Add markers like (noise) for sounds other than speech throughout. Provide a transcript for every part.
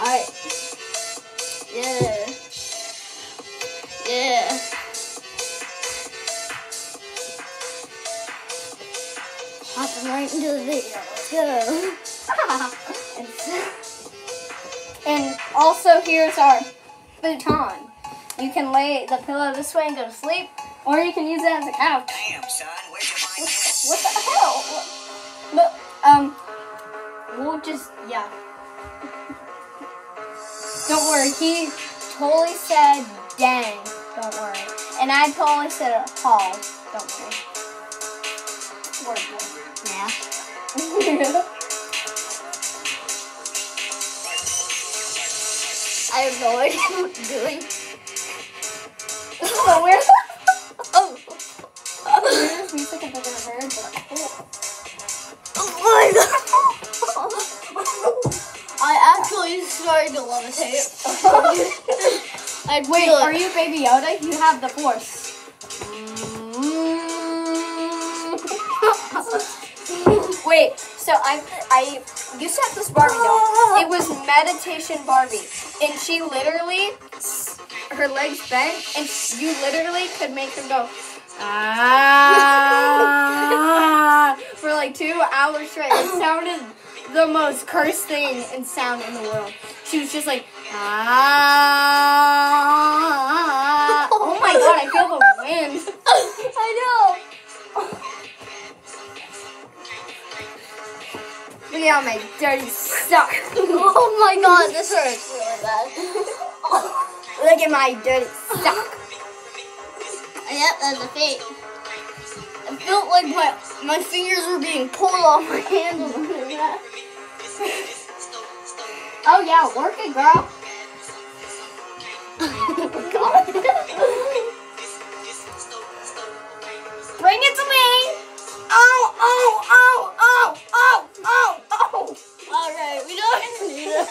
Alright. Yeah. Yeah. Hopping right into the video. Let's go. (laughs) and, and also here's our futon. You can lay the pillow this way and go to sleep, or you can use it as a couch. Damn, son, where'd you find He totally said, "Dang." Don't worry. And I totally said, "Haul." Don't worry. Yeah. (laughs) I have no idea what I'm doing. (laughs) so weird. oh. Weirdest music I've ever heard, but cool. Oh my god. I actually started to levitate. (laughs) (laughs) I Wait, are you Baby Yoda? You have the Force. (laughs) Wait, so I I used to have this Barbie doll. It was meditation Barbie, and she literally her legs bent, and you literally could make her go ah (laughs) for like two hours straight. It sounded the most cursed thing and sound in the world. She was just like ah. Oh my god, I feel the wind. I know. Look at all my dirty stuff. Oh my god, this (laughs) hurts really bad. Look at my dirty stuff. Yep, that's a fate. It felt like my my fingers were being pulled off my handle. Oh yeah, working girl. God. (laughs) Bring it to me. Oh, oh, oh, oh, oh, oh, oh. All right, we don't need it.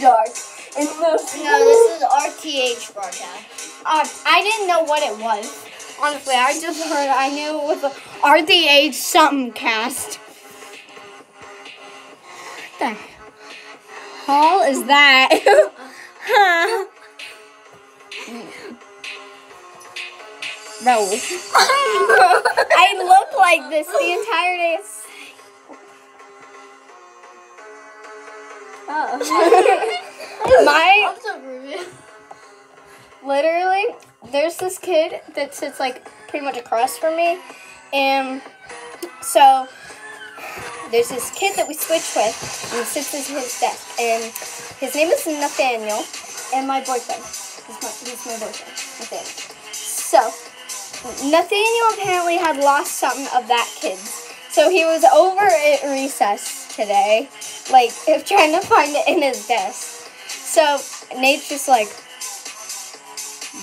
Dark, in the. No, this is RTH broadcast. Uh, I didn't know what it was. Honestly, I just heard. I knew it was a RTH something cast. What the hell is that? (laughs) huh? Bro. (laughs) I look like this the entire day. Oh. (laughs) My (laughs) I'm so groovy. literally, there's this kid that sits like pretty much across from me, and so there's this kid that we switch with, and he sits at his desk, and his name is Nathaniel, and my boyfriend. He's my, he's my boyfriend, Nathaniel. So Nathaniel apparently had lost something of that kid's. So he was over at recess today, like if trying to find it in his desk. So Nate's just like,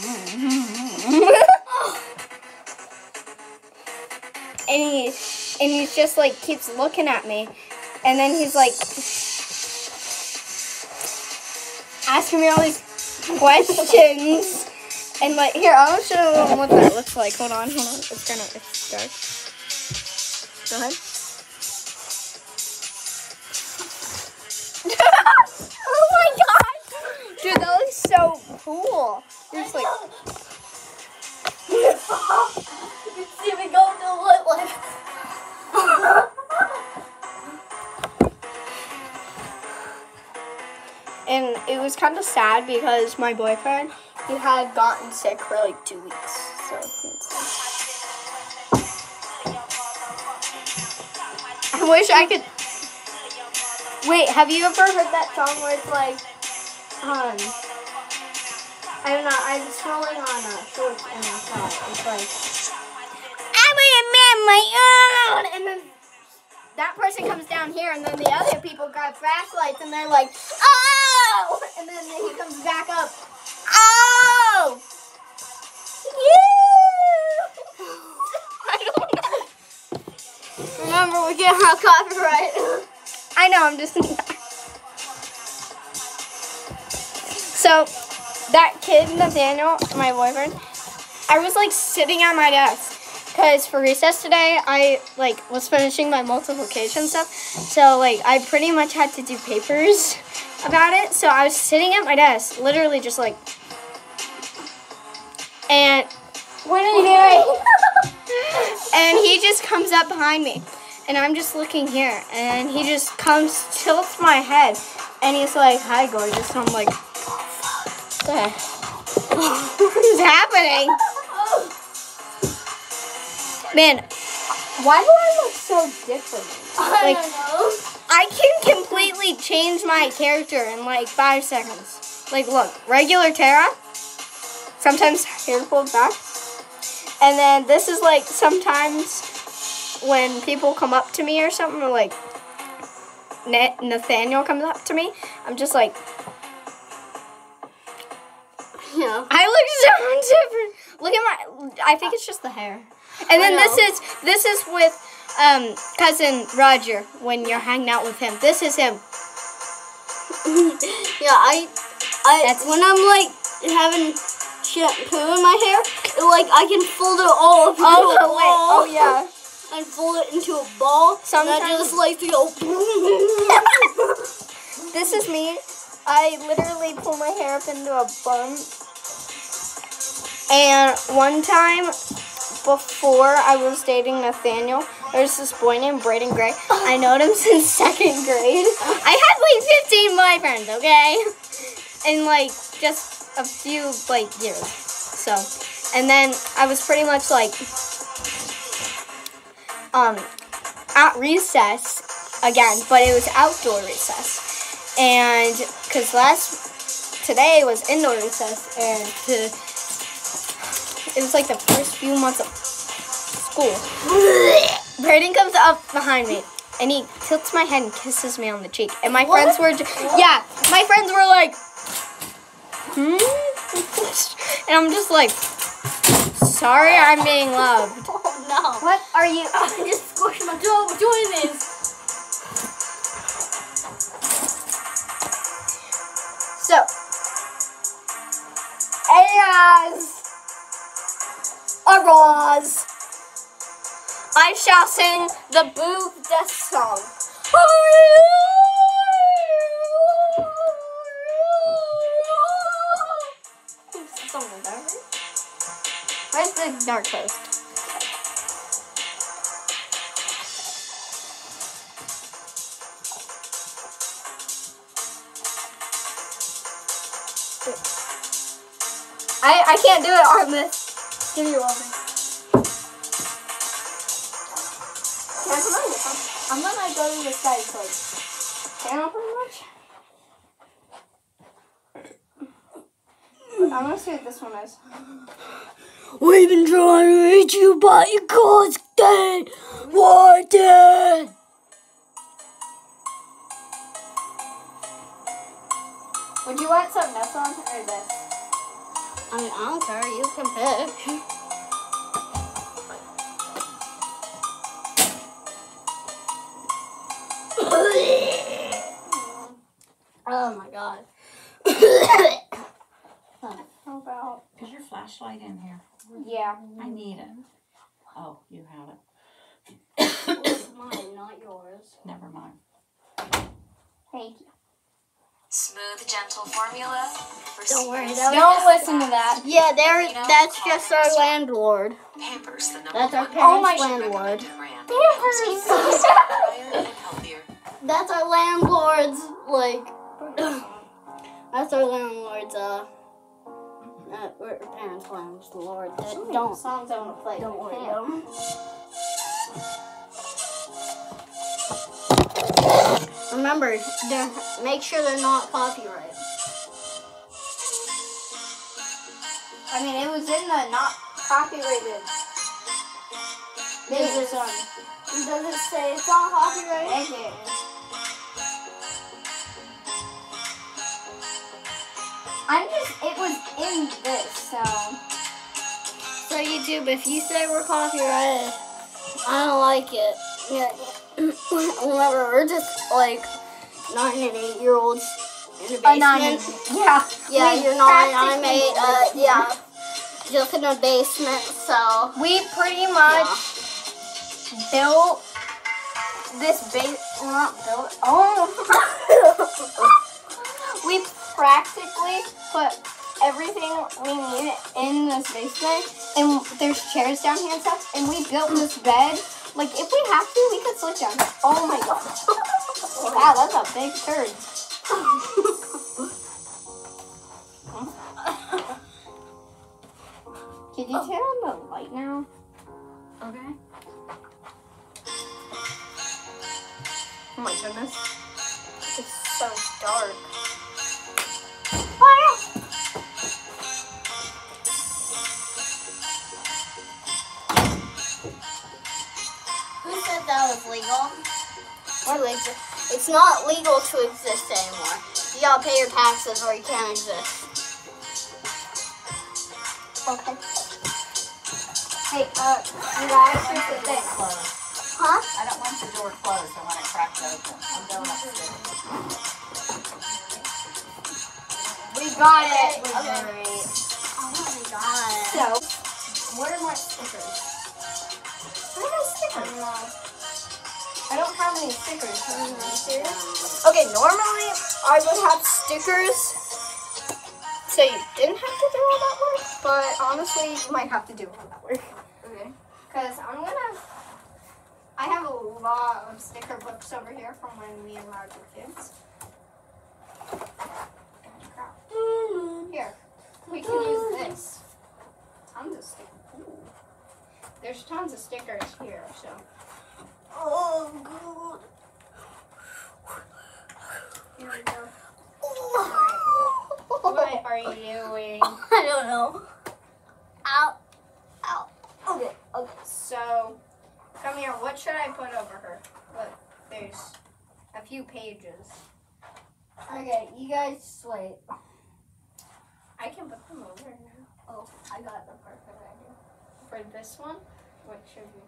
(laughs) and he and he's just like keeps looking at me, and then he's like asking me all these questions. And like here, I'll show you what that looks like. Hold on, hold on. It's kind of it's dark. Go ahead. Cool. You're just like. you (laughs) can see me go to what like. (laughs) And it was kind of sad because my boyfriend, he had gotten sick for like two weeks. So I wish I could. Wait, have you ever heard that song where it's like, um, I don't know, I was scrolling on a shorts and I saw it. It's like, I'm a man my own! And then that person comes down here, and then the other people grab flashlights, and they're like, "Oh!" And then he comes back up, "Oh!" (laughs) Remember we get her copyright. (laughs) I know, I'm just. (laughs) so, that kid, Nathaniel, my boyfriend, I was like sitting at my desk. Because for recess today, I like was finishing my multiplication stuff. So, like, I pretty much had to do papers about it. So, I was sitting at my desk, literally just like. And. What are you doing? (laughs) and he just comes up behind me and I'm just looking here, and he just comes, tilts my head, and he's like, "Hi, gorgeous." I'm like, "What what is happening?" Man, why do I look so different? I Like. I can completely change my character in like five seconds. Like, look, regular Tara, sometimes hair pulled back, and then this is like sometimes when people come up to me or something, or like Nathaniel comes up to me, I'm just like, I look so (laughs) different. Look at my. I think it's just the hair. And then this is this is with um cousin Roger when you're hanging out with him. This is him. (laughs) Yeah, I, I That's- when I'm like having shampoo in my hair, it, like I can fold it all up into Oh a ball. Oh yeah. (laughs) And fold it into a ball. and I Sometimes- just like to go. This is me. I literally pull my hair up into a bun. And one time before I was dating Nathaniel, there's this boy named Braden Gray. I known him (laughs) since second grade. I had like 15 boyfriends, okay? In like just a few like years. So, and then I was pretty much like um at recess again, but it was outdoor recess. And because last today was indoor recess, and to, it was like the first few months of school. Braden comes up behind me and he tilts my head and kisses me on the cheek. And my friends were, yeah, my friends were like, hmm? (laughs) And I'm just like, sorry, I'm being loved. (laughs) oh no. What are you? (laughs) I just squished my toe doing this. So, as Araz, I shall sing the Boo Death song. Where's the dark post? I, I can't do it on this studio over. Can I come on this one? I'm gonna go to this guy's like channel pretty much. I'm gonna see what this one is. We've been trying to reach you, but you can't stay. Warden. Would you want something else on or this? I mean, I don't care. You can pick. oh my god. How about Is your flashlight in here? yeah? I need it. Oh, you have it. It's mine, not yours. Never mind. Thank you. Smooth, gentle formula for Don't worry, that Don't listen to that. Yeah, there. That's just our landlord. Pampers, the number That's our parents' my- landlord. recommended brand. Helps keep babies drier and healthier. That's our landlord's like. (clears throat) that's our landlord's uh. Uh, our parents' landlord. Uh, don't songs I want to play. don't worry. Remember, make sure they're not copyright. I mean, it was in the not copyrighted music zone. Does it um, say it's not copyright? Thank you. I'm just, it was in this, so. So YouTube, if you say we're copyrighted, I don't like it. Yeah, (coughs) Remember, we're just like nine and eight year olds in a A nine. basement. Yeah. Yeah, we you're nine, I'm eight. Uh, yeah, just in a basement. So We pretty much built this base. Well, not built. Oh. (laughs) we practically put everything we need in this basement, and there's chairs down here and stuff. And we built this bed. Like if we have to, we could switch here. Oh my god! (laughs) wow, that's a big turd. (laughs) Can you turn on the light now? okay. Oh my goodness. It's so dark. Legal? Or legal? It's not legal to exist anymore. You gotta pay your taxes or you can't exist. Okay. Hey, uh, you guys, here's the thing. Huh? I don't want the door closed. I want it cracked open. I'm going upstairs. We got it. Okay. Great. Oh my god. So, where are my stickers? Where are my stickers? I don't have any stickers. Are you serious? Okay, normally I would have stickers so you didn't have to do all that work, but honestly, you might have to do all that work. Okay. Because I'm gonna. I have a lot of sticker books over here from when me and Raj were kids. Here, we can use this. Tons of stickers. There's tons of stickers here, so. Oh god. Here we go. What are you doing? (laughs) I don't know. Ow. Ow. Okay. Okay. So, come here. What should I put over her? Look, there's a few pages. Okay, you guys just wait. I can put them over now. Oh, I got the perfect idea. For this one, what should we?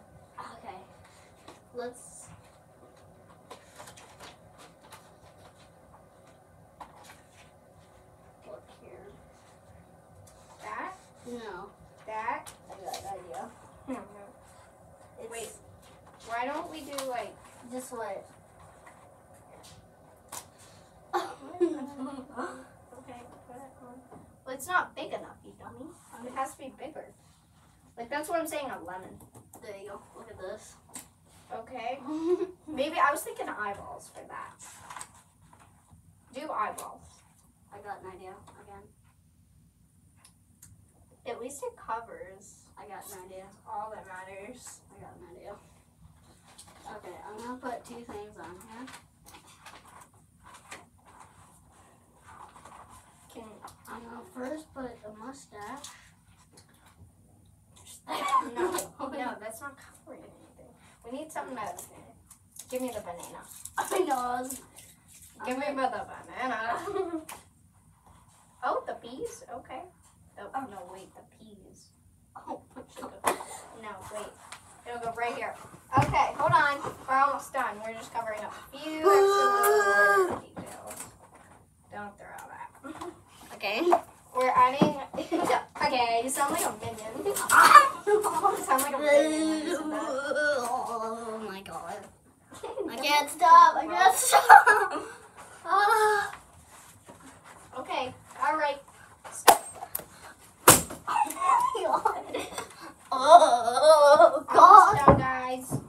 Okay. Let's. Look here. That, No. that. I got an idea. No, Wait. Why don't we do like? Just wait. (laughs) Okay, put it on. Well, it's not big enough, you dummy. It has to be bigger. Like that's what I'm saying. A lemon. there you go. Look at this. Okay. Maybe I was thinking eyeballs for that. Do eyeballs. I got an idea again. At least it covers I got an idea. all that matters. I got an idea. Okay, I'm gonna put two things on here. Okay, I'm gonna first put a mustache. (laughs) no, (laughs) no, that's not covering anything. Need something that. Give me the banana. I know. Give me the banana. oh, the peas. Okay. Oh, no, wait, the peas. Oh, No, wait. It'll go right here. Okay, hold on. We're almost done. We're just covering up a few extra little ah! details. Don't throw that. (laughs) okay. We're adding. (laughs) okay, you sound like a minion. (laughs) you sound like a minion. God. I can't stop. I can't stop. Ah. Okay, alright. (laughs) oh god. Done, guys.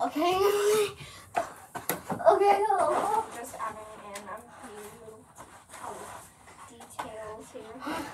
Okay. Okay. Just adding in a few little oh, details here.